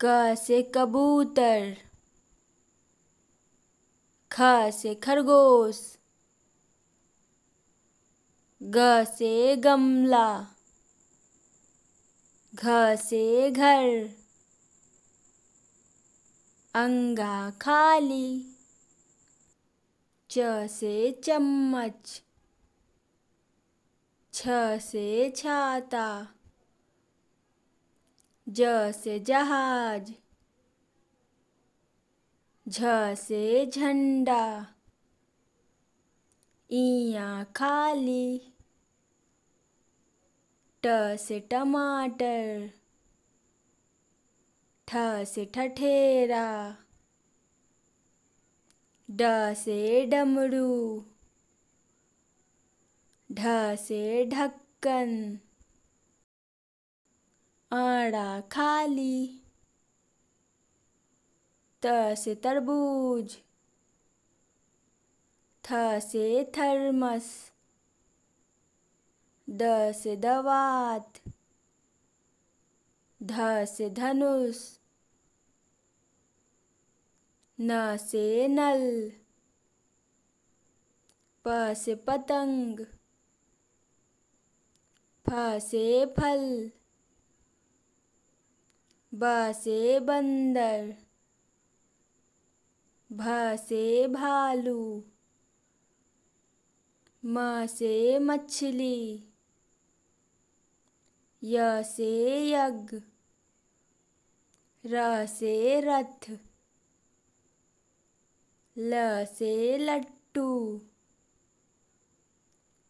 क से कबूतर, ख से खरगोश, ग से गमला, घ से घर, अंगा खाली, च से चम्मच, छ से छाता। ज से जहाज़ झ से झंडा इया खाली ट से टमाटर ठ से ठठेरा ड से डमरू ढ से ढक्कन। आड़ा खाली। त से तरबूज। थ से थर्मस। द से दवात। ध से धनुष। न से नल। प से पतंग। फ से फल। ब से बंदर भ से भालू म से मछली य से यज्ञ र से रथ ल से लट्टू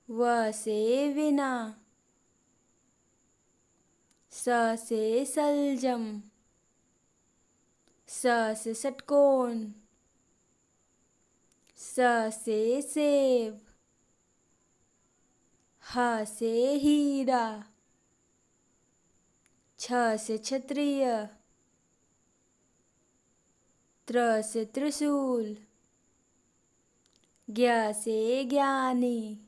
व से विना स से सलजम, स से षटकोण स से सेब, ह से हीरा, छ से क्षत्रिय, त्र से त्रिशूल ज्ञ से ज्ञानी।